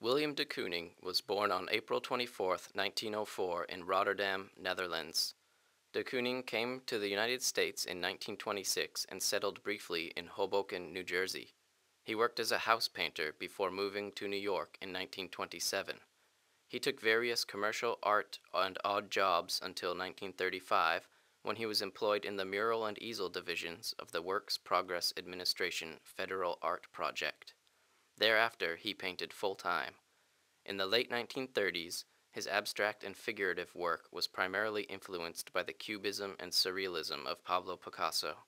Willem de Kooning was born on April 24, 1904, in Rotterdam, Netherlands. De Kooning came to the United States in 1926 and settled briefly in Hoboken, New Jersey. He worked as a house painter before moving to New York in 1927. He took various commercial art and odd jobs until 1935, when he was employed in the mural and easel divisions of the Works Progress Administration Federal Art Project. Thereafter, he painted full time. In the late 1930s, his abstract and figurative work was primarily influenced by the Cubism and Surrealism of Pablo Picasso.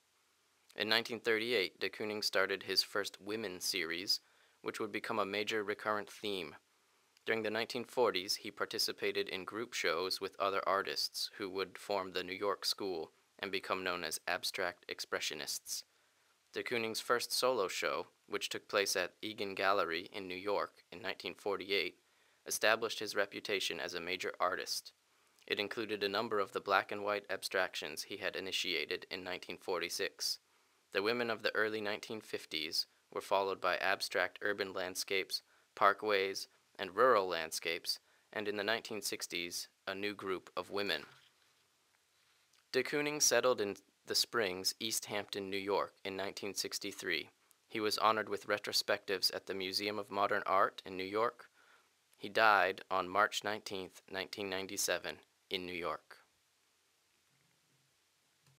In 1938, de Kooning started his first Women series, which would become a major recurrent theme. During the 1940s, he participated in group shows with other artists who would form the New York School and become known as abstract expressionists. De Kooning's first solo show, which took place at Egan Gallery in New York in 1948, established his reputation as a major artist. It included a number of the black and white abstractions he had initiated in 1946. The women of the early 1950s were followed by abstract urban landscapes, parkways, and rural landscapes, and in the 1960s, a new group of women. De Kooning settled in the Springs, East Hampton, New York in 1963. He was honored with retrospectives at the Museum of Modern Art in New York. He died on March 19, 1997, in New York.